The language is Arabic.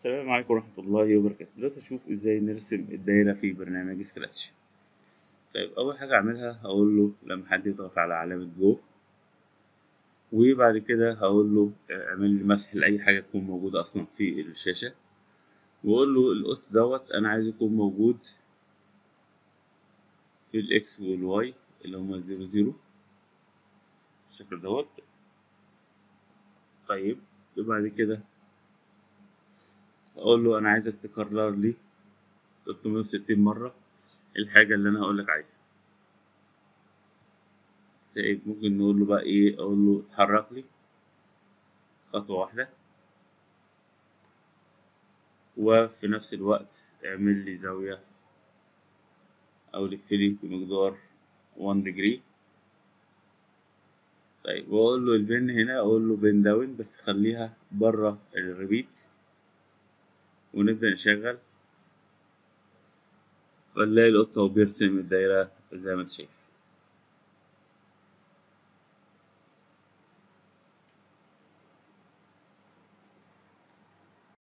السلام عليكم ورحمة الله وبركاته. دلوقتي هشوف إزاي نرسم الدايرة في برنامج Scratch طيب أول حاجة أعملها هقول له لما حد يضغط على علامة جو وبعد كده هقول له اعمل لي مسح لأي حاجة تكون موجودة أصلا في الشاشة. وأقول له القط دوت أنا عايز يكون موجود في ال X وال Y اللي هما zero zero. بالشكل دوت. طيب وبعد كده أقول له أنا عايزك تكرر لي 360 مرة الحاجة اللي أنا هقولك عليها. طيب ممكن نقول له بقى إيه؟ أقول له اتحرك لي. خطوة واحدة. وفي نفس الوقت اعمل لي زاوية أو لف لي بمقدار 1 ديجري طيب وأقول له البن هنا أقول له بن داون بس خليها برة الريبيت ونبدأ نشغل. ونلاقي القطة وبيرسم الدايرة زي ما أنت شايف.